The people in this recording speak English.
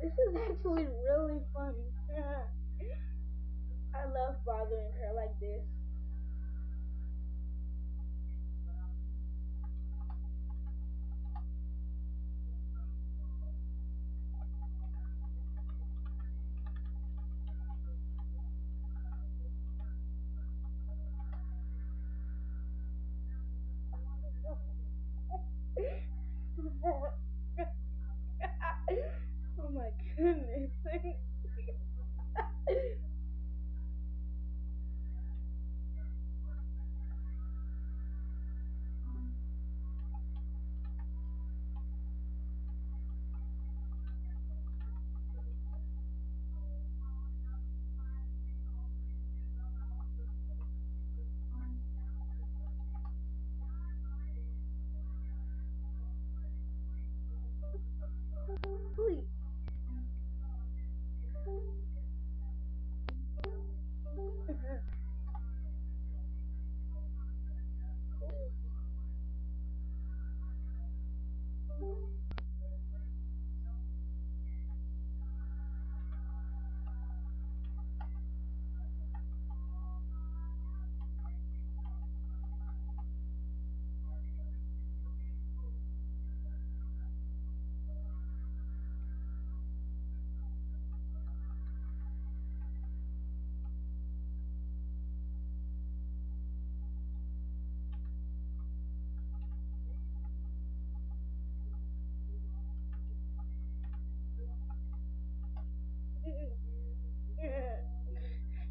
this is actually really funny. I love bothering her like this. oh my goodness.